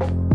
you